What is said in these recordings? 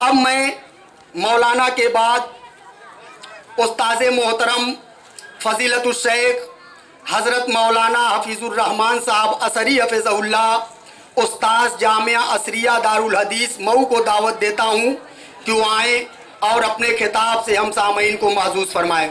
अब मैं मौलाना के बाद उस्ताद मोहतरम फजीलत शेख हज़रत मौलाना हफीज़ुररहमान साहब असरी हफिज़ल्ला उस्ताज जामिया असरिया दारुल हदीस मऊ को दावत देता हूँ कि वो आए और अपने खिताब से हम सामीन को महजूज़ फरमाएँ।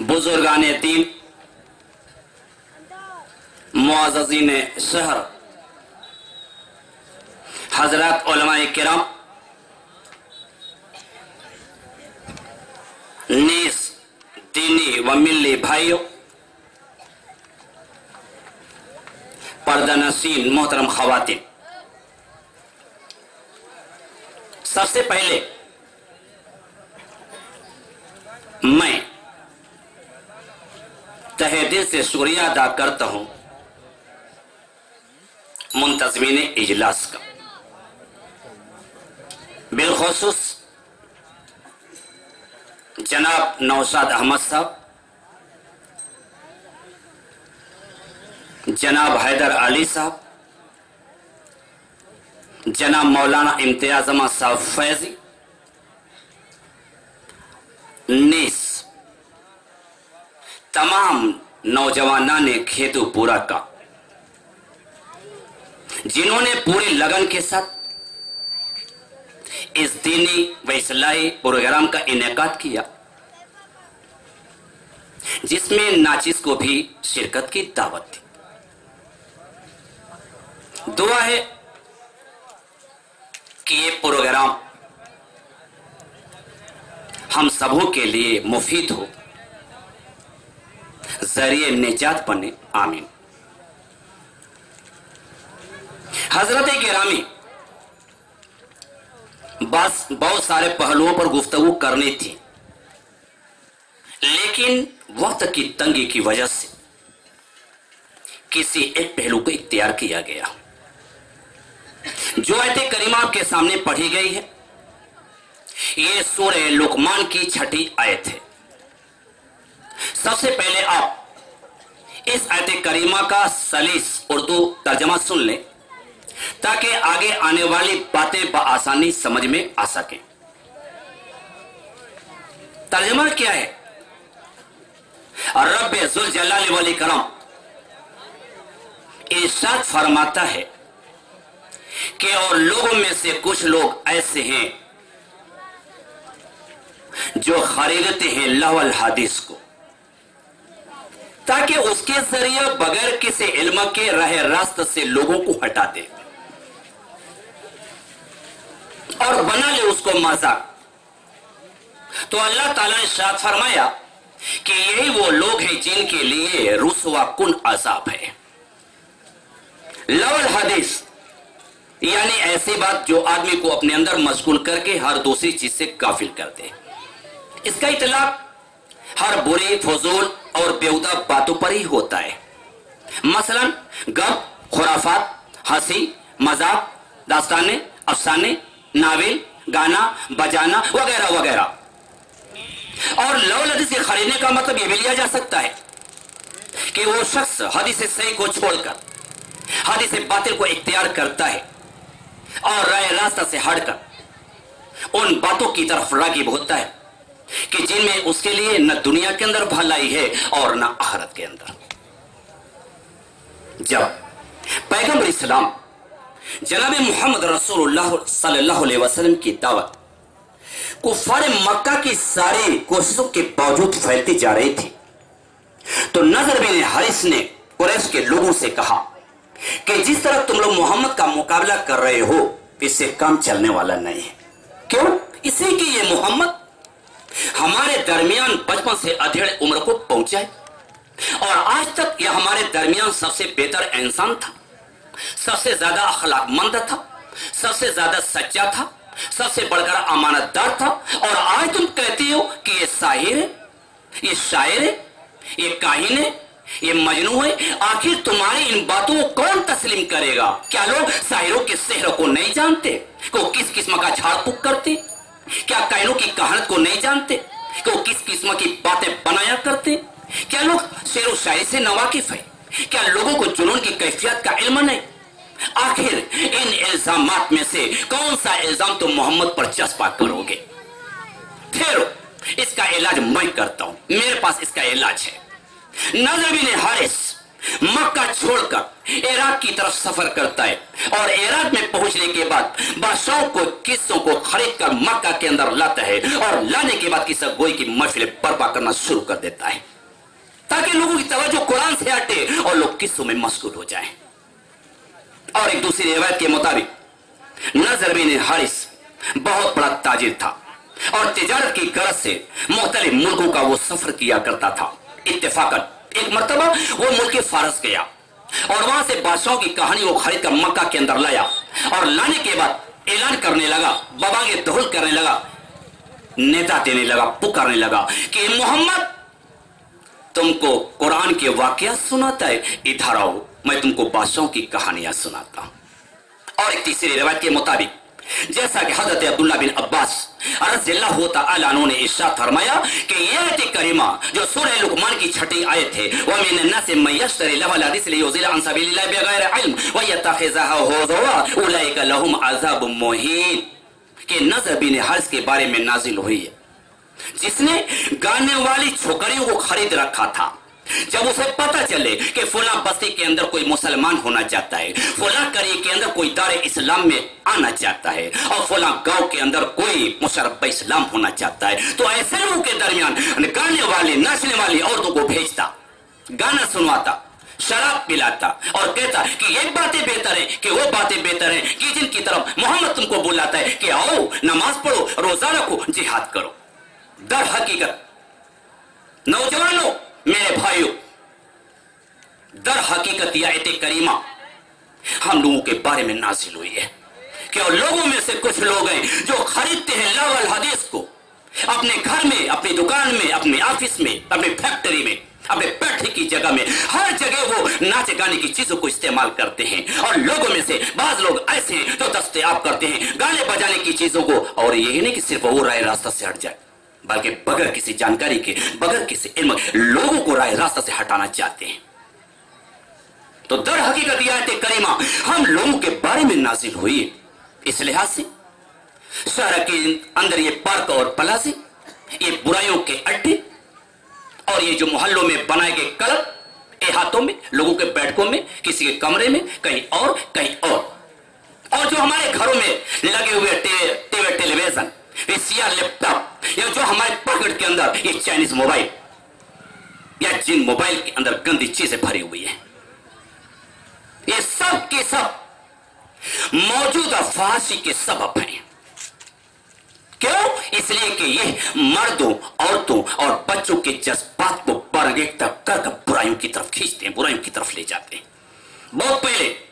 बुजुर्गान तीन मुआजीन शहर। हज़रत किराम, नीस, दीनी व मिली भाइयों, पर्दानसीन मोहतरम खातिन सबसे पहले मैं तहे दिल से शुक्रिया अदा करता हूँ। मुंतजमीन इजलास का। बिलखसूस जनाब नौशाद अहमद साहब, जनाब हैदर अली साहब, जनाब मौलाना इम्तियाजमा साहब फैजी, नीस तमाम नौजवाना ने खेतु पूरा का। जिन्होंने पूरी लगन के साथ इस दीनी व इसलाई प्रोग्राम का इनका किया, जिसमें नाचिस को भी शिरकत की दावत थी दुआ है कि ये प्रोग्राम हम सबों के लिए मुफीद हो। ज़रिए निजात बने। आमीन। हज़रत गिरामी बस बहुत सारे पहलुओं पर गुफ्तगु करनी थी, लेकिन वक्त की तंगी की वजह से किसी एक पहलू को इख्तियार किया गया। जो आयत करीमा आपके सामने पढ़ी गई है, ये सूर्य लुकमान की छठी आयत है। सबसे पहले आप इस आयत करीमा का सलीस उर्दू तर्जमा सुन लें, ताकि आगे आने वाली बातें बआसानी समझ में आ सके। तर्जमा क्या है? रब जुल जलाल वली करम इरशाद फरमाता है कि और लोगों में से कुछ लोग ऐसे हैं जो खरीदते हैं लवल हदीस को। ताकि उसके ज़रिए बगैर किसी इल्म के रहे रास्त से लोगों को हटा दे। और बना ले उसको मज़ाक। तो अल्लाह ताला ने शाद फरमाया कि यही वो लोग हैं जिनके लिए रुसवा कुन अजाब है। लवल हदीस, यानी ऐसी बात जो आदमी को अपने अंदर मशगूल करके हर दूसरी चीज़ से काफिल कर दे। इसका इतलाक, हर बुरी, फजूल और बेउदा बातों पर ही होता है। मसलन, गप, खुराफात, हँसी, मज़ाक, दास्ताने, अफसाने, नावल, गाना, बजाना, वगैरह वगैरह। और लव हदीस के खरीदने का मतलब यह भी लिया जा सकता है कि वो शख्स हदीस सही को छोड़कर, हदीस बातिल को इख्तियार करता है और राय रास्ता से हटकर उन बातों की तरफ़ रागिब होता है। कि जिनमें उसके लिए न दुनिया के अंदर भलाई है और न आखरत के अंदर। जब पैगंबर इस्लाम, जनाब मोहम्मद रसूलुल्लाह सल्लल्लाहु वसल्लम की दावत, कुफार मक्का की सारी कोशिशों के बावजूद फैलती जा रही थी। तो नज़र बिन हारिस ने कुरैश के लोगों से कहा कि जिस तरह तुम लोग मोहम्मद का मुकाबला कर रहे हो, इससे काम चलने वाला नहीं है। क्यों? इसे कि ये मोहम्मद हमारे दरमियान बचपन से अधेड़ उम्र को पहुँचा है। और आज तक यह हमारे दरमियान सबसे बेहतर इंसान था। सबसे ज़्यादा अखलाकमंद था। सबसे ज़्यादा सच्चा था। सबसे बढ़कर अमानतदार था। और आज तुम कहते हो कि ये शाहिर है, ये शायर है, ये काहिन है, ये मजनू है। आखिर तुम्हारी इन बातों को कौन तस्लीम करेगा? क्या लोग शायरों के शहरों को नहीं जानते? को किस किस्म का झाड़ फूक करते? क्या कायनों की कहानत को नहीं जानते? कि वो किस किस्म की बातें बनाया करते? क्या लोग शेर शायरी से नवाकिफ है? क्या लोगों को जुनून की कैफियत का इल्म नहीं? आखिर इन इल्ज़ाम में से कौन सा इल्ज़ाम तुम मोहम्मद पर चस्पा करोगे? फिर इसका इलाज मैं करता हूँ। मेरे पास इसका इलाज है। नज़र ने हारिस मक्का छोड़कर इराक की तरफ़ सफ़र करता है और इराक में पहुँचने के बाद बादशाहों को किस्सों को खरीद कर मक्का के अंदर लाता है और लाने के बाद किस्सा गोई की महफिल बर्पा करना शुरू कर देता है ताकि लोगों की तवज्जो कुरान से हटे और लोग किस्सों में मशगूल हो जाए। और एक दूसरी रिवायत के मुताबिक, नज़र बिन हारिस बहुत बड़ा ताजिर था और तिजारत की गरज से मुख्तलिफ़ मुल्कों का वो सफ़र किया करता था। इत्तेफाकन एक मरतबा वो मुल्क फारस गया और वहाँ से बादशाहों की कहानी को खरीद कर मक्का के अंदर लाया और लाने के बाद ऐलान करने लगा बबागे दहुल करने लगा, नेता देने लगा, पुकारने लगा कि, मोहम्मद, तुमको कुरान के वाकया सुनाता है, इधर आओ, मैं तुमको बादशाहों की कहानियाँ सुनाता हूँ। और एक तीसरी रिवायत के मुताबिक जैसा कि हज़रत अब्दुल्ला बिन अब्बास ने फरमाया कि करीमा जो लुकमान की छठी वह मिन के हारिस के बारे में नाजिल हुई है। जिसने गाने वाली छोकरियों को खरीद रखा था। जब उसे पता चले कि फुला बस्ती के अंदर कोई मुसलमान होना चाहता है, फुला करी के अंदर कोई दार इस्लाम में आना चाहता है, और फुला गाँव के अंदर कोई मुशरफ इस्लाम होना चाहता है तो ऐसे लोगों के दरमियान गाने वाले, नाचने वाली औरतों को भेजता, गाना सुनवाता, शराब पिलाता, और कहता कि ये बातें बेहतर है, कि वो बातें बेहतर है, कि जिनकी तरफ़ मोहम्मद तुमको बुलाता है कि आओ, नमाज़ पढ़ो, रोजा रखो, जिहाद करो। दर हकीकत, नौजवानों मेरे भाइयों, दर हकीकत आयत करीमा, हम लोगों के बारे में नाजिल हुई है कि और लोगों में से कुछ लोग हैं जो खरीदते हैं लवल हदीस को अपने घर में, अपनी दुकान में, अपने ऑफ़िस में, अपनी फैक्ट्री में, अपने बैठने की जगह में, हर जगह वो नाच गाने की चीज़ों को इस्तेमाल करते हैं। और लोगों में से बाज लोग ऐसे हैं जो दस्तयाब करते हैं, गाने बजाने की चीज़ों को, और यही नहीं कि सिर्फ़ वो राय रास्ता से हट जाए। बल्कि बगैर किसी जानकारी के, बगैर किसी इल्म लोगों को राय रास्ता से हटाना चाहते हैं। तो दर हकीकत यह करीमा, हम लोगों के बारे में नाजिल हुई। इस लिहाज से, शहर के अंदर ये पार्क और प्लाजे ये बुराइयों के अड्डे, और ये जो मोहल्लों में बनाए गए क्लब, ये हाथों में, लोगों के बैठकों में, किसी के कमरे में, कहीं और कहीं और। और जो हमारे घरों में लगे हुए टेलीविज़न सीआर लैपटॉप, या जो हमारे पॉकेट के अंदर, ये चाइनीज़ मोबाइल, या जिन मोबाइल के अंदर गंदी चीज़ें भरी हुई है। ये सब के सब मौजूदा फांसी के सबब हैं। क्यों? इसलिए कि ये मर्दों, औरतों और बच्चों के जज्बात को बरगेट तक कर बुराइयों की तरफ़ खींचते हैं, बुराइयों की तरफ़ ले जाते हैं। बहुत पहले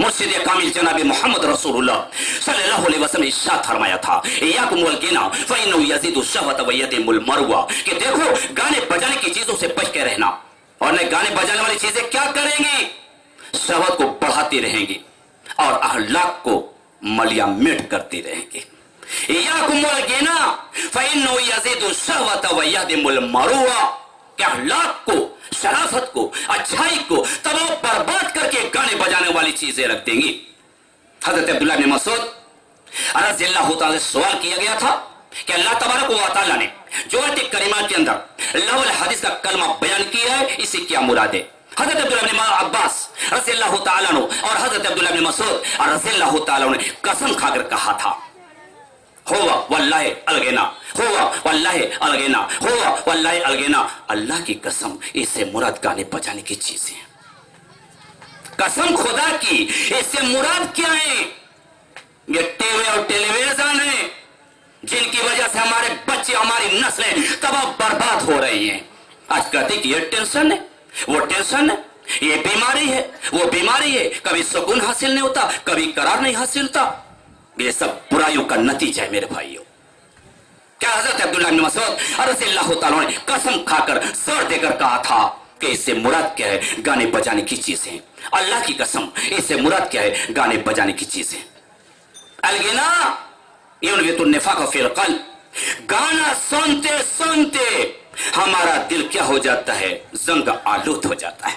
मुर्शिद कामिल जनाब मोहम्मद रसूलुल्लाह सल्लल्लाहु अलैहि वसल्लम इरशाद फरमाया था याकुम वल गिना फइन्नु यजीदु शहवत व यतिमुल मरवा। कि देखो, गाने बजाने की चीज़ों से बच के रहना, और न गाने बजाने वाली चीज़ें क्या करेंगी? शहवत को बढ़ाती रहेंगी, और अहलाक को मलिया मिट करती रहेंगी। याकुम वल गिना फइन्नु यजीदु शहवत व यतिमुल मरवा। क्या अहलाक को, शराफत को, अच्छाई को तबाह बर्बाद करके गाने बजाने वाली चीज़ें रख देंगी। हज़रत अब्दुल्ला बिन मसूद से सवाल किया गया था कि अल्लाह तबारक ने जो करीमा के अंदर लवल हदीस का कलमा बयान किया है, इसे क्या मुराद है? हज़रत अब्दुल्ला अब्बास तआला और हज़रत अब्दुल्ला मसूद तआला ने कसम खाकर कहा था। होवा वल्लाह अलगेना। होवा वल्लाह अलगेना। होवा वल्लाह अलगेना। अल्लाह की कसम, इससे मुराद गाने बजाने की चीज़ें कसम खुदा की, इससे मुराद क्या है? ये टीवी और टेलीविज़न है, जिनकी वजह से हमारे बच्चे, हमारी नस्लें तबाह बर्बाद हो रही हैं। आज कहते कि ये टेंशन है, वो टेंशन है, ये बीमारी है, वो बीमारी है। कभी सुकून हासिल नहीं होता, कभी करार नहीं हासिल होता। ये सब बुराइयों का नतीजा है मेरे भाइयों। क्या हज़रत अब्दुल्ला ने कसम खाकर सर देकर कहा था कि इससे मुराद क्या है? गाने बजाने की चीज़ें अल्लाह की कसम, इससे मुराद क्या है? गाने बजाने की चीज़ें अलगिना निफाक फिल कल्ब। गाना सुनते सुनते हमारा दिल क्या हो जाता है? जंग आलूद हो जाता है।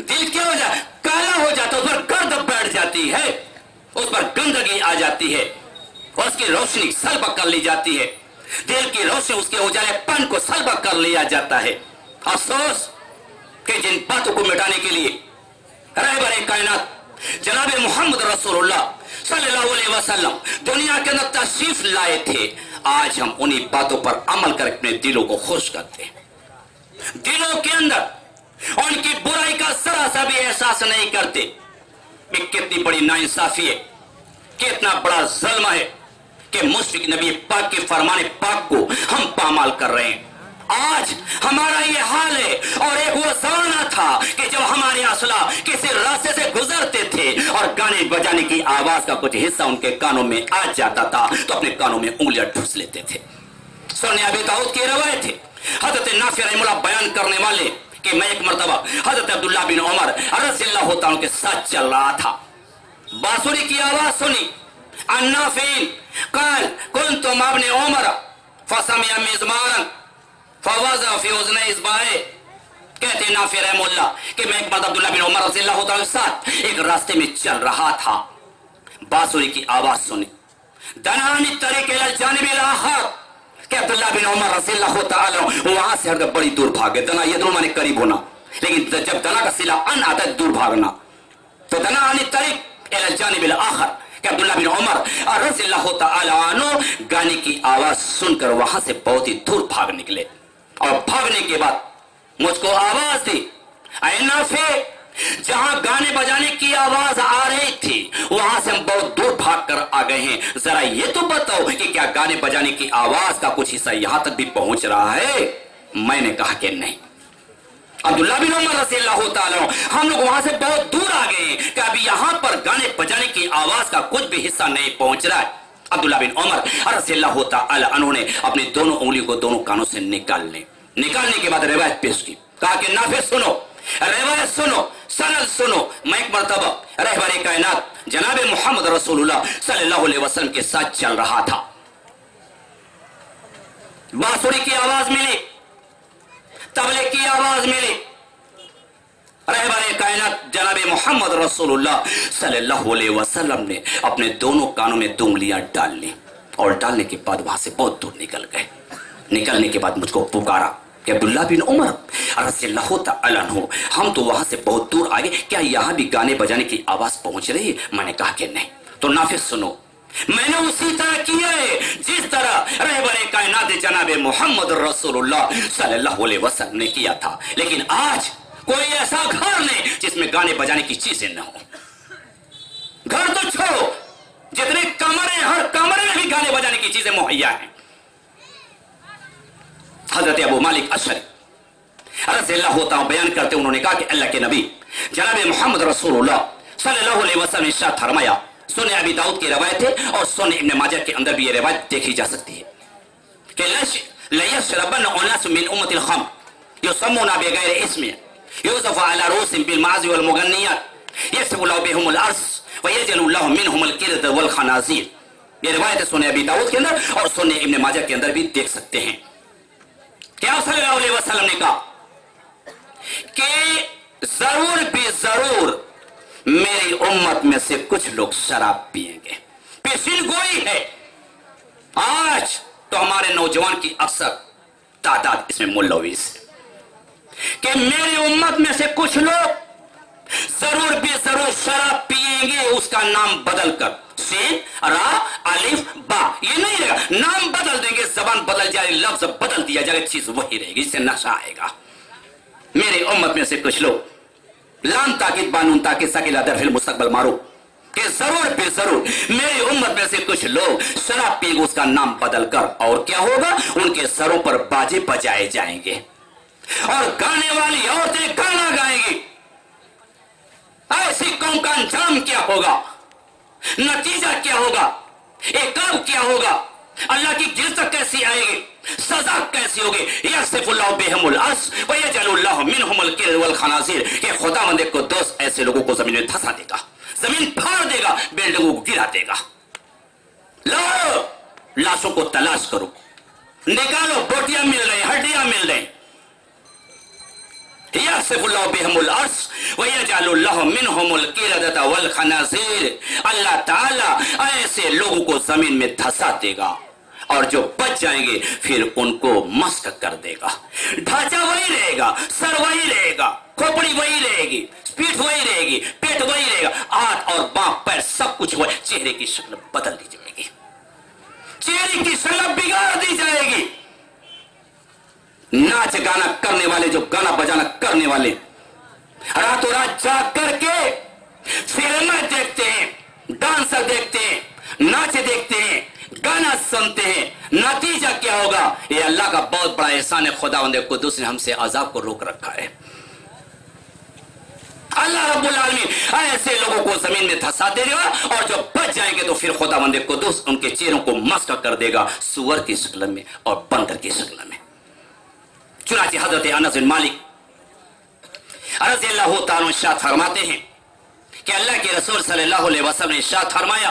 दिल क्या हो जाता है काला हो जाता है, उस पर गर्द बैठ जाती है। उस पर गंदगी आ जाती है और उसकी रोशनी सलब कर ली जाती है। दिल की रोशनी उसके उजालेपन को सलब कर लिया जाता है। अफसोस कि जिन बातों को मिटाने के लिए रह बरे कायनात जनाब मोहम्मद रसूलुल्लाह सल्लल्लाहु अलैहि वसल्लम दुनिया के अंदर तशरीफ़ लाए थे, आज हम उन्हीं बातों पर अमल कर अपने दिलों को खुश करते हैं। दिलों के अंदर उनकी बुराई का जरा सा भी एहसास नहीं करते। कि कितनी बड़ी नाइंसाफी है कितना बड़ा जल्म है कि मुश्फिक नबी पाक के फरमाने पाक को हम पामाल कर रहे हैं। आज हमारा ये हाल है, और एक वो जमाना था कि जब हमारे असला किसी रास्ते से गुजरते थे और गाने बजाने की आवाज़ का कुछ हिस्सा उनके कानों में आ जाता था तो अपने कानों में उंगलियाँ ठूस लेते थे। सुनने अभी दाऊद की रवायत है। हज़रत नाफी रहमुल्ला बयान करने वाले कि मैं एक मरतबा, हज़रत अब्दुल्ला बिन उमर रजील्लाह के साथ चल रहा था। बांसुरी की आवाज़ सुनी। अन्नाफीन, कल कुन तुम अपने उमर, फसमिया मिजमारन फवाजा फ़ी उजने इस्बाए कहते नाफी रहमुल्ला कि मैं एक बार अब्दुल्ला बिन उमर रजील्लाह के साथ एक रास्ते में चल रहा था। बांसुरी की आवाज़ सुनी। दनानी तरीके जानिब कि अब्दुल्ला बिन उमर तआला वहाँ से हटकर बड़ी दूर भागे। दना ये दोनों माने करीब होना। लेकिन जब दना का सिला अन आता दूर भागना तो दना आनी तरीक इला जानिब आखर, कि अब्दुल्ला बिन उमर अन्हु, गाने की आवाज़ सुनकर वहाँ से बहुत ही दूर भाग निकले। और भागने के बाद मुझको आवाज़ दी फे जहाँ गाने बजाने की आवाज़ आ रही थी, वहाँ से हम बहुत दूर भाग कर आ गए हैं। जरा ये तो बताओ कि क्या गाने बजाने की आवाज़ का कुछ हिस्सा यहाँ तक भी पहुँच रहा है? मैंने कहा कि नहीं। अब्दुल्ला बिन उमर ताला हम लोग वहाँ से बहुत दूर आ गए कि अभी यहाँ पर गाने बजाने की आवाज़ का कुछ भी हिस्सा नहीं पहुँच रहा है। अब्दुल्ला बिन उमर ताला उन्होंने अपनी दोनों उंगली को दोनों कानों से निकाल ले निकालने के बाद रिवायत पेश की। कहा कि नाफे सुनो। रिवायत सुनो सनद सुनो। मैं एक मरतबा रहबर कायनात, जनाब मोहम्मद रसूलुल्लाह सल्लल्लाहु अलैहि वसल्लम के साथ चल रहा था। बांसुरी की आवाज़ मिली, तबले की आवाज़ मिली। रहबर कायनात, जनाब मोहम्मद रसूलुल्लाह सल्लल्लाहु अलैहि वसल्लम ने अपने दोनों कानों में दुंगलियाँ डाल ली और डालने के बाद वहाँ से बहुत दूर निकल गए। निकलने के बाद मुझको पुकारा। अब्दुल्ला बिन उमर तआला हम तो वहाँ से बहुत दूर आ गए क्या यहाँ भी गाने बजाने की आवाज़ पहुँच रही? है मैंने कहा कि नहीं। तो नाफिस सुनो। मैंने उसी तरह किया है, जिस तरह रहबरे कायनात जनाब मोहम्मद रसूलुल्लाह सल्लल्लाहु अलैहि वसल्लम ने किया था। लेकिन आज कोई ऐसा घर नहीं जिसमें गाने बजाने की चीज़ें न हो। घर तो छोड़ो। जितने कमरे हर कमरे में भी गाने बजाने की चीज़ें मुहैया हैं। हज़रत अबू मालिक अशरी रज़ियल्लाहु होता बयान करते उन्होंने कहा कि अल्लाह के नबी, जनाब मोहम्मद रसूलुल्लाह सल्लल्लाहु सुने अबी दाऊद की रवायत है और सुने इब्ने माजा के अंदर भी ये रवायत देखी जा सकती है। कि ये रवायत सुने अबी दाऊद के अंदर और सुने इब्ने माजा के अंदर भी देख सकते हैं। क्या सल्लल्लाहु अलैहि वसल्लम ने कहा? कि ज़रूर भी ज़रूर मेरी उम्मत में से कुछ लोग शराब पिएँगे पेशिन गोई है। आज तो हमारे नौजवान की अक्सर तादाद इसमें मुलविस है कि मेरी उम्मत में से कुछ लोग ज़रूर भी शराब पिएँगे, उसका नाम बदल कर सेन रा, अलिफ, बा। ये नहीं रहेगा। नाम बदल देंगे, जबान बदल जाएगी लफ्ज बदल दिया जाए, चीज़ वही रहेगी, इससे नशा आएगा। मेरे उम्मत में से कुछ लोग लाम ताकिद बानून ताकिद सकिला दर फिल मुस्तकबल मारो। कि ज़रूर भी ज़रूर। मेरी उम्मत में से कुछ लोग शराब पीएँगे, उसका नाम बदल कर और क्या होगा? उनके सरों पर बाजे बजाए जाएँगे। और गाने वाली औरतें गाना गाएँगी। ऐसी कौम का अंजाम क्या होगा? नतीजा क्या होगा? एक क्या होगा? अल्लाह की गिरत कैसी आएगी? सजा कैसी होगी? किर वल खनाजीर। कि दोस्त ऐसे लोगों को ज़मीन में धंसा देगा, ज़मीन फाड़ देगा, बिल्डिंगों को गिरा देगा। लो, लाशों को तलाश करो। निकालो, बोटियाँ मिल रही हड्डियाँ मिल रही अल्लाह ताला ऐसे लोगों को ज़मीन में धसा देगा और जो बच जाएँगे, फिर उनको मस्क कर देगा। ढांचा वही रहेगा, सर वही रहेगा, खोपड़ी वही रहेगी, पीठ वही रहेगी, पेट वही रहेगा। हाथ और बाँ पैर सब कुछ वही। चेहरे की शक्ल बदल दी जाएगी। चेहरे की शक्ल बिगाड़ दी जाएगी। नाच गाना करने वाले, जो गाना बजाना करने वाले। रातों रात जाग करके फ़िल्में देखते हैं, डांसर देखते हैं, नाच देखते हैं, गाना सुनते हैं। नतीजा क्या होगा? ये अल्लाह का बहुत बड़ा एहसान है खुदा कुदूस ने हमसे अजाब को रोक रखा है। अल्लाह रब्बुल आलमीन, ऐसे लोगों को ज़मीन में धसा देगा, और जो बच जाएँगे तो फिर खुदा बंदे कुदूस उनके चेहरों को मस्क कर देगा, सुअर की शक्ल में और बंदर की शक्ल में। चुनाचे हज़रत अनस बिन मालिक। फरमाते हैं कि अल्लाह के रसूल सल्लल्लाहु अलैहि वसल्लम ने शाह फरमाया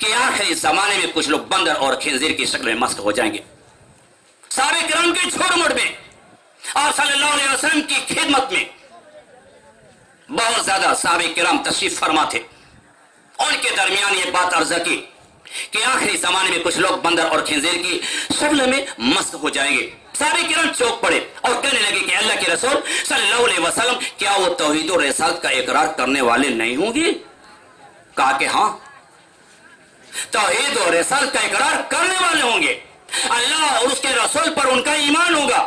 कि आखिरी जमाने में कुछ लोग बंदर और खिंजीर की शक्ल में मस्क हो जाएँगे। सारे क्रम के छोड़ मोड़ में और सल्लल्लाहु अलैहि वसल्लम की खिदमत में बहुत ज़्यादा साहब किराम तशरीफ़ फरमा थे उनके दरमियान ये बात अर्ज़ की कि आखिरी जमाने में कुछ लोग बंदर और खिंजीर की शक्ल में मस्क हो जाएँगे। सारे किरण चौक पड़े और कहने लगे कि अल्लाह के रसूल सल्लल्लाहु अलैहि वसल्लम, क्या वो तोहहीद और रिसालत का इकरार करने वाले नहीं होंगे? कहा कि हाँ। तौहीद और रिसालत का इकरार करने वाले होंगे। अल्लाह और उसके रसूल पर उनका ईमान होगा।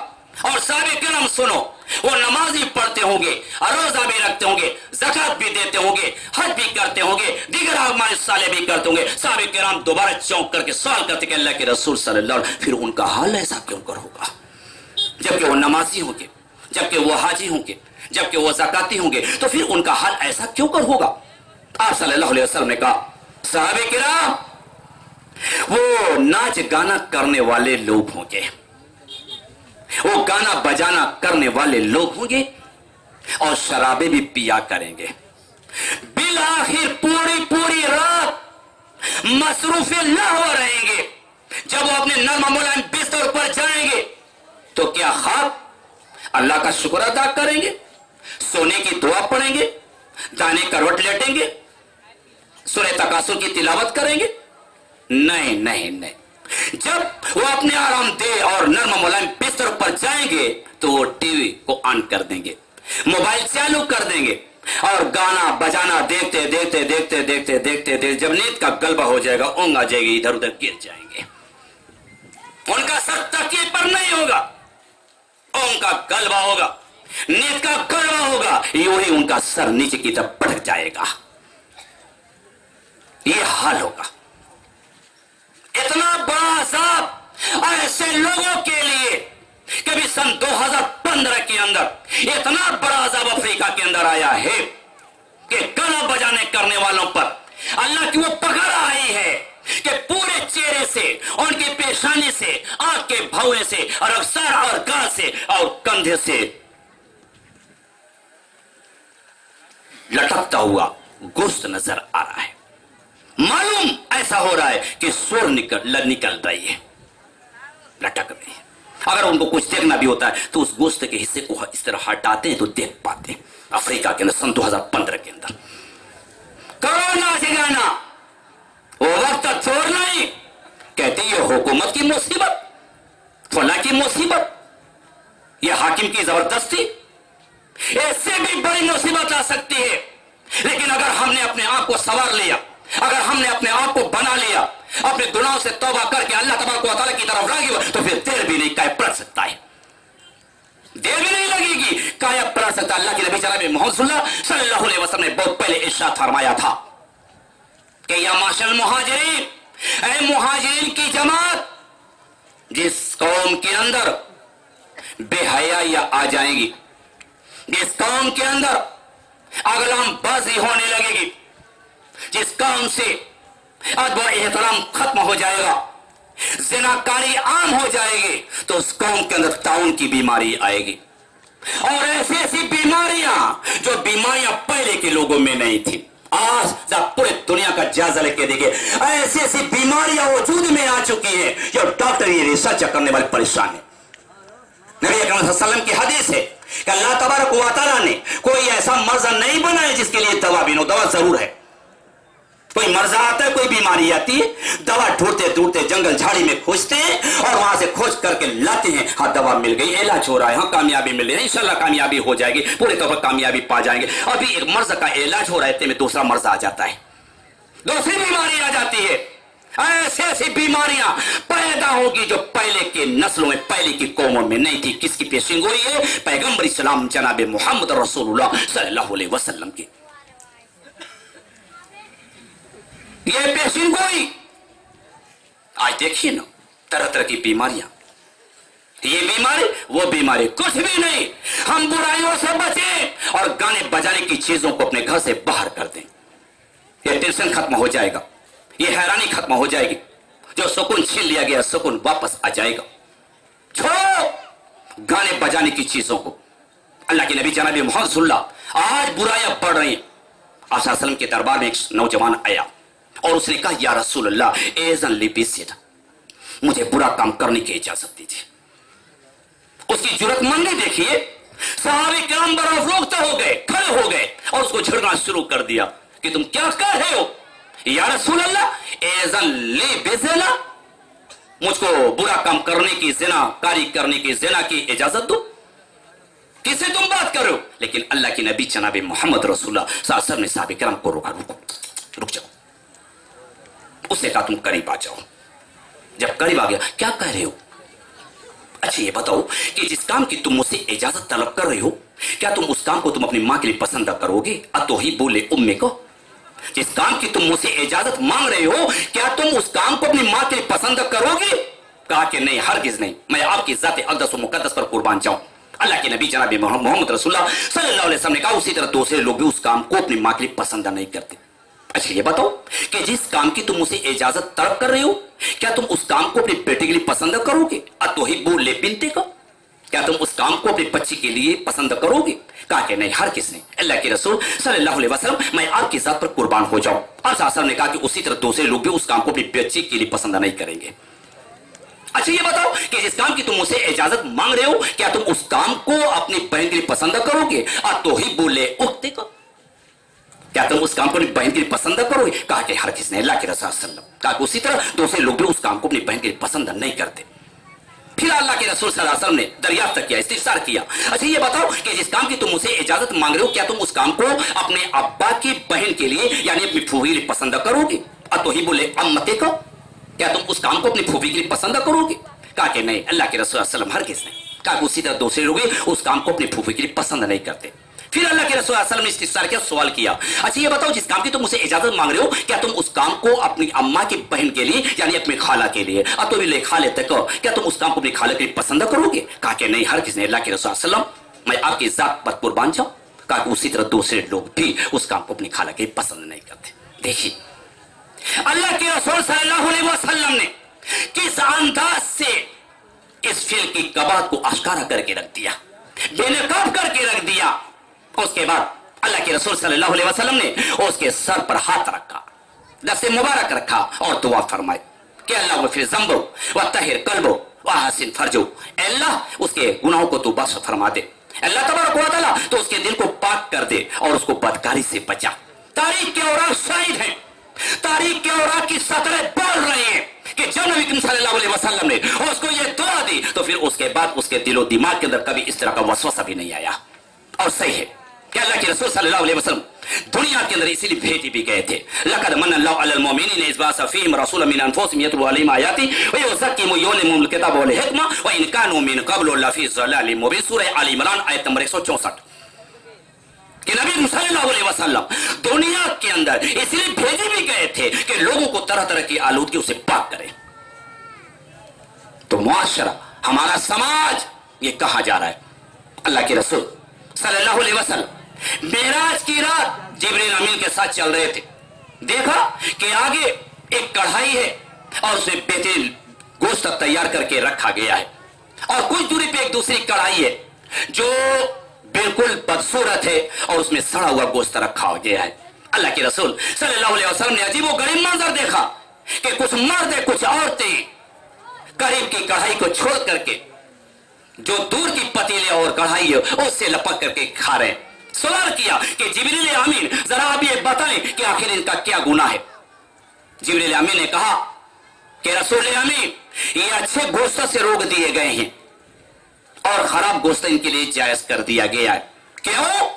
और सारे किरण सुनो। वो नमाज़ भी पढ़ते होंगे, रोजा भी रखते होंगे, जक़ात भी देते होंगे, हज भी करते होंगे, दीगर हमारे साले भी करते होंगे। सारे कराम दोबारा चौंक करके सवाल करते अल्लाह के रसूल सल्लल्लाहु फिर उनका हाल ऐसा क्यों कर होगा? जबकि वो नमाजी होंगे, जबकि वो हाजी होंगे, जबकि वो जकाती होंगे तो फिर उनका हाल ऐसा क्यों कर होगा? आप सल्लल्लाहु अलैहि वसल्लम ने कहा साहब किराम, वो नाच गाना करने वाले लोग होंगे। वो गाना बजाना करने वाले लोग होंगे और शराबे भी पिया करेंगे। बिल आखिर पूरी पूरी रात मसरूफ हो रहेंगे। जब वो अपने नर्म मुलायम बिस्तर पर जाएँगे तो क्या खाब अल्लाह का शुक्र अदा करेंगे। सोने की दुआ पढ़ेंगे, दाने करवट लेटेंगे सुरे तकासुर की तिलावत करेंगे। नहीं नहीं नहीं। जब वो अपने आरामदेह और नर्म मुलायम बिस्तर पर जाएँगे तो वो टीवी को ऑन कर देंगे, मोबाइल चालू कर देंगे और गाना बजाना देखते देखते देखते देखते देखते देखते जब नींद का गलबा हो जाएगा ऊंग आ जाएगी, इधर उधर गिर जाएँगे। उनका सर तकिए पर नहीं होगा ऊंग का गलबा होगा, नींद का गलबा होगा, यूँ ही उनका सर नीचे की तरफ़ पटक जाएगा। ये हाल होगा इतना बड़ा अजाब ऐसे लोगों के लिए कभी सन 2015 के अंदर, इतना बड़ा अजाब अफ्रीका के अंदर आया है कि गला बजाने करने वालों पर अल्लाह की वो पकड़ आई है कि पूरे चेहरे से, उनकी पेशानी से, आँख के भवे से और सर और गाल से और कंधे से लटकता हुआ गोश्त नज़र आ रहा है। मालूम ऐसा हो रहा है कि सुर निकल निकल रही है। लटक रही है। अगर उनको कुछ देखना भी होता है तो उस गोश्त के हिस्से को इस तरह हटाते हैं तो देख पाते हैं, अफ्रीका के अंदर, सन 2015 के अंदर। करो नाच गाना वो वक्त छोड़ नहीं। कहते ये हुकूमत की मुसीबत फला की मुसीबत, ये हाकिम की ज़बरदस्ती, इससे भी बड़ी मुसीबत आ सकती है। लेकिन अगर हमने अपने आप को सवार लिया, अगर हमने अपने आप को बना लिया अपने गुनाहों से तौबा करके अल्लाह तबारक की तरफ़ रागी तो फिर देर भी नहीं काय पड़ सकता है। देर भी नहीं लगेगी। काया पड़ सकता अल्लाह की नबी जनाब मोहम्मद सल्लल्लाहु अलैहि वसल्लम ने बहुत पहले इरशाद फरमाया था कि या माशल मुहाजिरीन, ए मुहाजिरीन की जमात, जिस कौम के अंदर बेहया आ जाएगी, जिस कौम के अंदर अगलाम बाजी होने लगेगी, जिस काम से अदब एहतराम खत्म हो जाएगा। जिनाकारी आम हो जाएगी तो उस कौम के अंदर ताउन की बीमारी आएगी। और ऐसी ऐसी बीमारियाँ जो बीमारियाँ पहले के लोगों में नहीं थी, आज जब पूरे दुनिया का जायजा लेके देखिए, ऐसी ऐसी बीमारियाँ वजूद में आ चुकी है, जो डॉक्टर ये रिसर्च करने वाले परेशान है। नबी अकरम की हदीस है कि अल्लाह तबारक वाताला ने कोई ऐसा मर्ज नहीं बनाया जिसके लिए दवा भी नो दवा ज़रूर है। कोई मर्ज आता है, कोई बीमारी आती है, दवा ढूंढते ढूंढते जंगल झाड़ी में खोजते हैं और वहाँ से खोज करके लाते हैं। हाँ दवा मिल गई, इलाज हो रहा है हाँ कामयाबी मिल रही है, इंशाल्लाह कामयाबी हो जाएगी, पूरे तौर पर कामयाबी पा जाएँगे। अभी एक मर्ज का इलाज हो रहा है में दूसरा मर्ज आ जाता है। दूसरी बीमारी आ जाती है। ऐसी ऐसी बीमारियाँ पैदा होगी जो पहले के नस्लों में, पहले की कौमों में नहीं थी। किसकी पेशिंग हुई है? पैगंबर इस्लाम जनाब मोहम्मद रसूलुल्लाह सल्लल्लाहु अलैहि वसल्लम की। ये पेशिंग हुई आज देखिए ना तरह तरह की बीमारियाँ। ये बीमारी, वो बीमारी कुछ भी नहीं। हम बुराइयों से बचे और गाने बजाने की चीज़ों को अपने घर से बाहर कर दें। ये टेंशन खत्म हो जाएगा। ये हैरानी खत्म हो जाएगी। जो सुकून छीन लिया गया, सुकून वापस आ जाएगा। छोड़ो गाने बजाने की चीज़ों को। अल्लाह के नबी जनाबी मोहम्मद आज बुराइयाँ बढ़ रही आशा सलम के दरबार में एक नौजवान आया। और उसने कहा, या रसूल अल्लाह एजन लिपिसिद मुझे बुरा काम करने की इजाज़त दीजिए उसकी जरूरतमंदी देखिए साहबी काम बराफरोख्त हो गए, खड़े हो गए और उसको झड़ना शुरू कर दिया कि तुम क्या कर रहे हो? या रसूल अल्लाह एजन ले बेजेना मुझको बुरा काम करने की जिना कारी करने की, जिना की इजाज़त दो। किसे तुम बात करो लेकिन अल्लाह की नबी जनाबी मोहम्मद रसूल्ला ने साहब करम को रोका, रुको, रुक जाओ। उसने कहा तुम करीब आ जाओ। जब करीब आ गया, क्या कह रहे हो? अच्छा ये बताओ कि जिस काम की तुम मुझसे इजाज़त तलब कर रहे हो, क्या तुम उस काम को तुम अपनी माँ के लिए पसंद करोगे? तो ही बोले, उम्मे को। जिस काम की तुम मुझसे इजाज़त मांग रहे हो, क्या तुम उस काम को अपनी माँ के लिए पसंद करोगे? कहा कि नहीं हर नहीं। मैं आपकी जाते अकदस मुकदस पर कुर्बान जाऊँ। अल्लाह के नबी जनाब मोहम्मद रसुल्ला सल्लल्लाहु अलैहि वसल्लम ने कहा, उसी तरह दूसरे लोग भी उस काम को अपनी माँ के लिए पसंद नहीं करते। अच्छा ये बताओ कि जिस काम की तुम उसे इजाज़त तलब कर रहे हो, क्या तुम उस काम को अपनी बेटे के लिए पसंद करोगे? तो ही बोले बिनते का। क्या तुम उस काम को अपनी बच्ची के लिए पसंद करोगे? कहा कि नहीं, हर किसने। अल्लाह के रसूल सल्लल्लाहु अलैहि वसल्लम, मैं आपकी जात पर कुर्बान हो जाऊँ। और सासर ने कहा कि उसी तरह दूसरे लोग भी उस काम को अपनी बच्ची के लिए पसंद नहीं करेंगे। अच्छा ये बताओ कि जिस काम की तुम मुझसे इजाज़त मांग रहे हो, क्या तुम उस काम को अपनी बहन के लिए पसंद करोगे? तो ही बोले क्या तुम उस काम को अपनी बहन के लिए पसंद करोगे? कहा कि हर किसने अल्लाह के रसूल कहा उसी तरह दूसरे लोग भी उस काम को अपनी बहन के लिए पसंद नहीं करते। फिर अल्लाह के रसूल सल्लल्लाहु ने दरियाफ्त किया, इस्तिफसार किया। अच्छा ये बताओ कि जिस काम की तुम मुझसे इजाज़त मांग रहे हो, क्या तुम उस काम को अपने अब्बा की बहन के लिए, यानी अपनी फूफी के लिए पसंद करोगे? तो ही बोले, अम्मते को। क्या तुम उस काम को अपनी फूफी के लिए पसंद करोगे? कहा कि नहीं, अल्लाह के रसूल हर किसने कहा उसी तरह दूसरे लोग उस काम को अपनी फूफी के लिए पसंद नहीं करते। फिर अल्लाह के रसूल ने इस्तिफसार किया सवाल किया। अच्छा ये बताओ, जिस काम की तुम मुझसे इजाज़त मांग रहे हो, क्या तुम उस काम को अपनी अम्मा की बहन के लिए, यानी अपनी खाला के लिए तो ले खाले तक क्या तुम उस काम को अपनी खाला के लिए पसंद करोगे? कहा कि नहीं, हर किसने अल्लाह के रसूल मैं आपकी जात पर कुर्बान जाऊँ। कहा उसी तरह दूसरे लोग भी उस काम को अपनी खाला के लिए पसंद नहीं करते। देखिए, अल्लाह के रसूल सल्लल्लाहु अलैहि वसल्लम ने किस अंदाज से इस फिल की कबात को आश्कारा करके रख दिया, बेनकाब करके रख दिया उसके बाद अल्लाह के रसूल सल्लल्लाहु अलैहि वसल्लम ने उसके सर पर हाथ रखा, दस्ते मुबारक रखा और दुआ फरमाई कि अल्लाह फिर जम्बो व तहिर कल्बो व हसीन फर्जो। अल्लाह, उसके गुनाहों को तू बस फरमा दे। अल्लाह तबारक तो उसके दिल को पाक कर दे और उसको बदकारी से बचा। तारीख के और शाहिद है। तारीख के और की सतरें बोल रहे हैं कि जब नबी करीम सल्लल्लाहु अलैहि वसल्लम ने उसको ये दुआ दी तो फिर उसके बाद उसके दिलो दिमाग के अंदर कभी इस तरह का वसवसा भी नहीं आया। और सही है अल्लाह के रसूल सल्लल्लाहु अलैहि वसल्लम दुनिया के अंदर इसीलिए भेजी भी गए थे। लकद मन अल्लाह रसूल मिन अनफुसिहिम यतलू अलैहिम व युअल्लिमुहुल किताब वल हिकमा व इन कानू मिन क़ब्लु लफी मुबीन। सूरह आल इमरान आयत नंबर 164 कि नबी सल्लल्लाहु अलैहि वसल्लम दुनिया के अंदर इसलिए भेजे भी गए थे कि लोगों को तरह तरह की आलूदगी से पाक करें। तो मुआशरा हमारा समाज ये कहा जा रहा है। अल्लाह के रसूल सल्लल्लाहु अलैहि वसल्लम। मेराज की रात जिब्रील अमीन के साथ चल रहे थे। देखा कि आगे एक कढ़ाई है और उसमें बेहतरीन गोश्त तैयार करके रखा गया है। और कुछ दूरी पे एक दूसरी कढ़ाई है जो बिल्कुल बदसूरत है और उसमें सड़ा हुआ गोश्त रखा गया है। अल्लाह के रसूल सल्लल्लाहु अलैहि वसल्लम ने अजीब गरीब मंजर देखा कि कुछ मर्द, कुछ औरतें करीब की कढ़ाई को छोड़ करके जो दूर की पतीले और कढ़ाई है उससे लपक करके खा रहे सवाल किया कि जिबरील अमीन जरा आप ये बताएँ कि आखिर इनका क्या गुना है? जिबरील अमीन ने कहा कि रसूल अमीन ये अच्छे गोश्त से रोक दिए गए हैं और खराब गोश्त इनके लिए जायज़ कर दिया गया है। क्यों?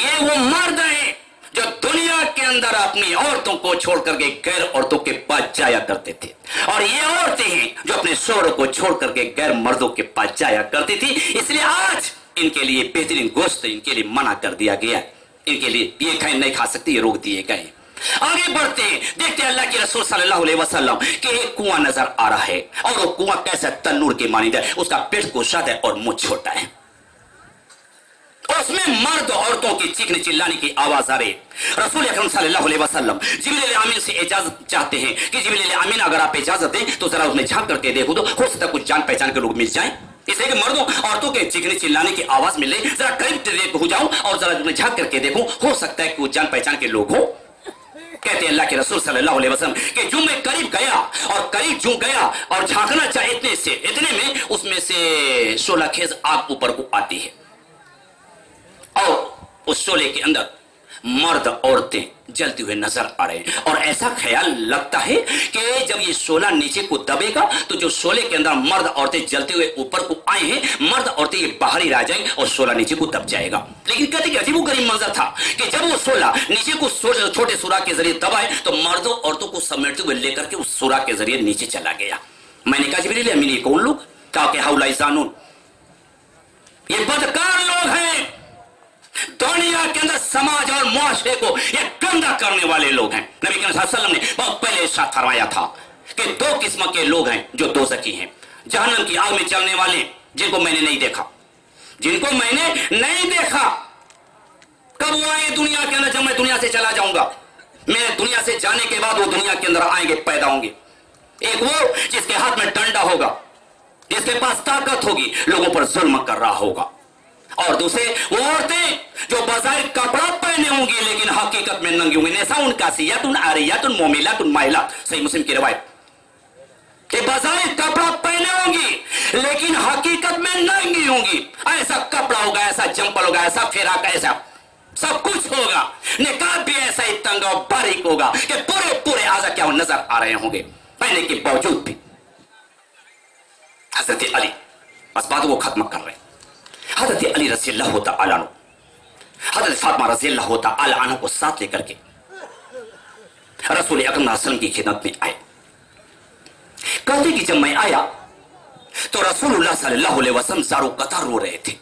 ये वो मर्द है जो दुनिया के अंदर अपनी औरतों को छोड़ करके गैर औरतों के पास जाया करते थे। और ये औरतें हैं जो अपने शोर को छोड़ करके गैर मर्दों के पास जाया करती थी। इसलिए आज इनके लिए बेहतरीन गोश्त इनके लिए मना कर दिया गया। इनके लिए ये खाए, नहीं खा सकते, ये रोक दिए गए। आगे बढ़ते हैं। देखते हैं अल्लाह के रसूल सल्लल्लाहु अलैहि वसल्लम के एक कुआँ नज़र आ रहा है। और वो कुआँ कैसे तन्नूर के मानी है उसका पेट कुशाद है और मुँह छोटा है। उसमें मर्द औरतों की चीखने चिल्लाने की आवाज़ आ रही रसूल अकरम सल्लल्लाहु अलैहि वसल्लम जिब्रील आमीन से इजाज़त चाहते हैं कि जिब्रील आमीन अगर आप इजाज़त दें तो जरा उसमें झाँक करके देखो तो हो सकता कुछ जान पहचान के लोग मिल जाए। इसलिए कि मर्दों, औरतों के चीखने चिल्लाने की आवाज़ मिले जरा करीब हो जाऊँ और जरा उसमें झाँक करके देखो, हो सकता है कि वो जान पहचान के लोग हो। कहते अल्लाह के रसूल सल्लल्लाहु अलैहि वसल्लम कि जो मैं करीब गया और करीब जो गया और झांकना चाहे इतने से, इतने में, उसमें से शोला खेज आग ऊपर को आती है। और उस शोले के अंदर मर्द औरतें जलती हुए नज़र आ रहे हैं। और ऐसा ख्याल लगता है कि जब ये शोला नीचे को दबेगा तो जो शोले के अंदर मर्द औरतें जलते हुए ऊपर को आए हैं, मर्द औरतें ये बाहर ही रह जाएँगे और शोला नीचे को दब जाएगा। लेकिन कहते अजीब गरीब मंजर था कि जब वो शोला नीचे को छोटे सुराग के ज़रिए दबाए तो मर्दों औरतों को समेटते हुए लेकर के उस सुराग के ज़रिए नीचे चला गया। मैंने कहा, जी अमीन कौन लोग? कहा कि हाउलाई ये बदकार लोग हैं। दुनिया के अंदर समाज और मुआशरे को ये गंदा करने वाले लोग हैं। नबी वसल्लम ने बहुत पहले साथ फरमाया था कि दो किस्म के लोग हैं जो दो सकी हैं। जहनम की आग में चलने वाले, जिनको मैंने नहीं देखा। जिनको मैंने नहीं देखा, कब वो आए दुनिया के अंदर जब मैं दुनिया से चला जाऊँगा? मैं दुनिया से जाने के बाद वो दुनिया के अंदर आएँगे, पैदा होंगे। एक वो जिसके हाथ में डंडा होगा, जिसके पास ताकत होगी, लोगों पर जुल्म कर रहा होगा। और दूसरे वो औरतें जो बाज़ार कपड़ा पहने होंगी, लेकिन हकीकत में नंगी होंगी। ऐसा उनका सियातुन आरियातुन मोमिलातुन महिला सही मुस्लिम की रवायत। कि बाज़ार कपड़ा पहने होंगी, लेकिन हकीकत में नंगी होंगी। ऐसा कपड़ा होगा, ऐसा जंपल होगा, ऐसा फेरा ऐसा सब कुछ होगा। निकाब भी ऐसा ही तंग और बारीक होगा कि पूरे पूरे आजा क्या नज़र आ रहे होंगे। पहने के बावजूद भी। हज़रत अली, बस बात वो खत्म कर रहे हज़रत अली रसी अल्लाह आलानो हज़रत फातमा रज़ी अल्लाह आलानो को साथ लेकर के रसूल अकरम की खिदमत में आए। कहते कि जब मैं आया तो रसूलुल्लाह सल्लल्लाहु अलैहि वसल्लम जारो कतार रो रहे थे।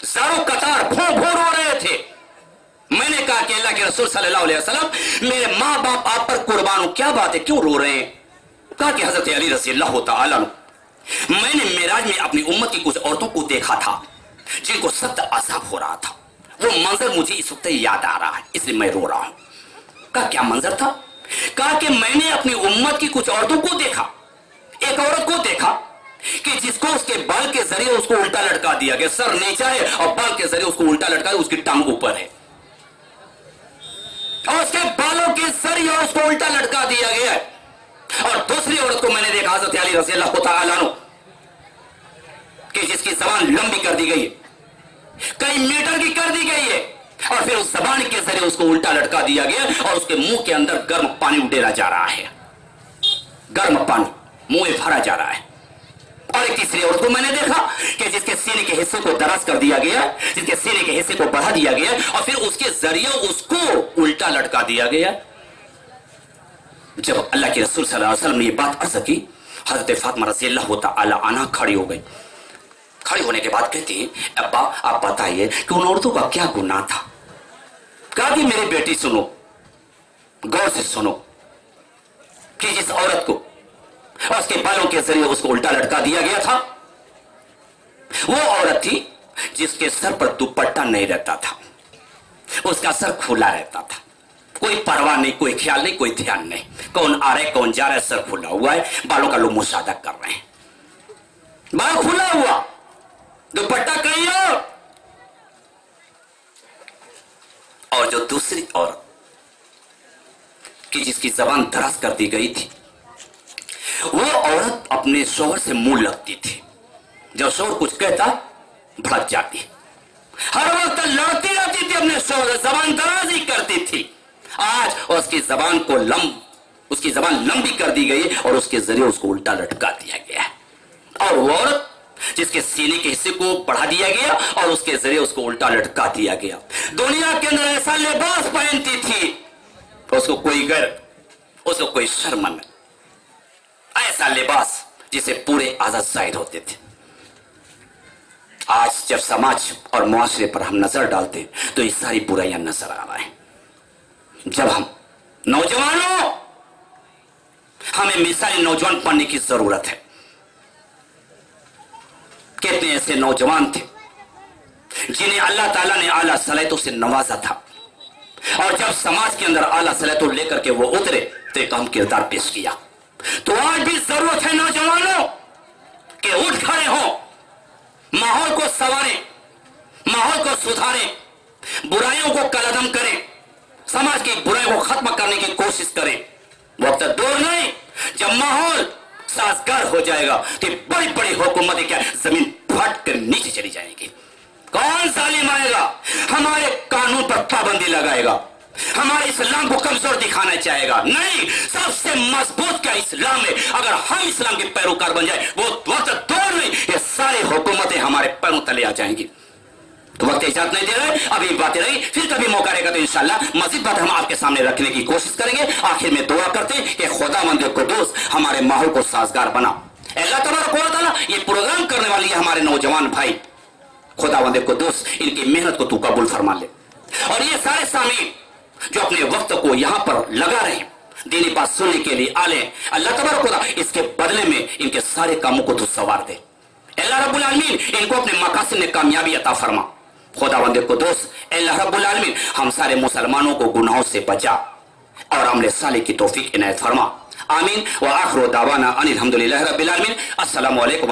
जारो कतार भो भो रो रहे थे। मैंने कहा कि अल्लाह के रसूल सल्लल्लाहु अलैहि वसल्लम, मेरे माँ बाप आप पर कुर्बान क्या बात है? क्यों रो रहे हैं? कहा कि हज़रत अली रज़ी अल्लाह मैंने मेराज में अपनी उम्मत की कुछ औरतों को देखा था, जिनको सख्त अजाब हो रहा था। वो मंजर मुझे इस वक्त याद आ रहा है, इसलिए मैं रो रहा हूँ। का क्या मंजर था? कहा कि मैंने अपनी उम्मत की कुछ औरतों को देखा, एक औरत को देखा, कि जिसको उसके बाल के ज़रिए उसको उल्टा लटका दिया गया। सर, नीचा है और बाल के ज़रिए उसको उल्टा लटका उसकी टांग ऊपर है। और उसके बालों के ज़रिए उसको उल्टा लटका दिया गया है। और दूसरी औरत को मैंने देखा, हज़रत अली रज़ी अल्लाह कि जिसकी जबान लंबी कर दी गई है, कई मीटर की कर दी गई है, और फिर उस जबान के ज़रिए उसको उल्टा लटका दिया गया और उसके मुँह के अंदर गर्म पानी उडेरा जा रहा है। गर्म पानी, मुँह भरा जा रहा है। और एक तीसरी औरत को मैंने देखा, कि जिसके सीने के हिस्से को दराज कर दिया गया, जिसके सीने के हिस्से को बढ़ा दिया गया, और फिर उसके ज़रिए उसको उल्टा लटका दिया गया। जब अल्लाह के रसूल वसल्लम ने यह बात अर्ज़ की, हज़रत फातिमा रज़ी अल्लाह आना खड़ी हो गई। खड़ी होने के बाद कहती है, अब्बा, आप बताइए कि उन औरतों का क्या गुनाह था? कहा कि मेरी बेटी सुनो, गौर से सुनो, कि जिस औरत को उसके बालों के ज़रिए उसको उल्टा लटका दिया गया था, वो औरत थी जिसके सर पर दुपट्टा नहीं रहता था, उसका सर खुला रहता था। कोई परवाह नहीं, कोई ख्याल नहीं, कोई ध्यान नहीं। कौन आ रहा है, कौन जा रहा है, सर खुला हुआ है, बालों का लोग मुसादा कर रहे हैं। बाल खुला हुआ, दुपट्टा कहीं और। और जो दूसरी औरत कि जिसकी जबान दराज कर दी गई थी, वो औरत अपने शोहर से मुँह लगती थी। जब शोहर कुछ कहता, भड़क जाती। हर वक्त लड़ती रहती थी अपने शोहर जबान दराजी आज उसकी जबान को लंब, उसकी जबान लंबी कर दी गई और उसके ज़रिए उसको उल्टा लटका दिया गया और वो औरत, जिसके सीने के हिस्से को बढ़ा दिया गया और उसके ज़रिए उसको उल्टा लटका दिया गया। दुनिया के अंदर ऐसा लिबास पहनती थी, उसको कोई गर्व, उसको कोई शर्म नहीं ऐसा लिबास जिसे पूरे आज़ाद ज़ाहिर होते थे। आज जब समाज और मुआशरे पर हम नज़र डालते हैं तो ये सारी बुराइयाँ नज़र आ रहा है। जब हम नौजवानों, हमें मिसाइल नौजवान बनने की ज़रूरत है। कितने ऐसे नौजवान थे, जिन्हें अल्लाह ताला ने आला सलाहितों से नवाजा था। और जब समाज के अंदर आला सलाहितों लेकर के वो उतरे तो एक अहम किरदार पेश किया। तो आज भी ज़रूरत है नौजवानों, कि उठ खड़े हो, माहौल को संवारें, माहौल को सुधारें, बुराइयों को कलदम करें। समाज की बुराई को खत्म करने की कोशिश करें। वक्त दूर नहीं। जब माहौल साजगार हो जाएगा तो बड़ी बड़ी हुकूमतें क्या ज़मीन फट कर नीचे चली जाएगी। कौन जालिम आएगा? हमारे कानून पर पाबंदी लगाएगा। हमारे इस्लाम को कमज़ोर दिखाना चाहेगा। नहीं, सबसे मज़बूत क्या इस्लाम है? अगर हम इस्लाम के पैरोकार बन जाए, वो वक्त दूर नहीं। ये सारी हुकूमतें हमारे पैरों तले आ जाएँगी। तो वक्त इजाज़त नहीं दे रहे अभी बातें रही, फिर कभी मौका रहेगा तो इंशाल्लाह मजीद बात हम आपके सामने रखने की कोशिश करेंगे। आखिर में दुआ करते कि खुदा मंदिर को दोस्त हमारे माहौल को साजगार बना। अल्लाह तबारक ये प्रोग्राम करने वाली है हमारे नौजवान भाई। खुदा मंदिर को दोस्त इनकी मेहनत को तू कबूल फरमा ले। और ये सारे सामीन जो अपने वक्त को यहाँ पर लगा रहे दीनी बात सुनने के लिए आले अल्लाह तबारक इसके बदले में इनके सारे कामों को तू सवार दे। अल्लाह रबुल आलमीन, इनको अपने मकासद में कामयाबी अता फरमा। खुदा बंदे को दोस्त अल्लाह रब्बुल आलमीन, हम सारे मुसलमानों को गुनाहों से बचा और हमने साले की तौफीक इनायत फरमा। आमीन। व आखिर दावाना अनिल हम्दुलिल्लाह रब्बिल आलमीन। अस्सलाम वालेकुम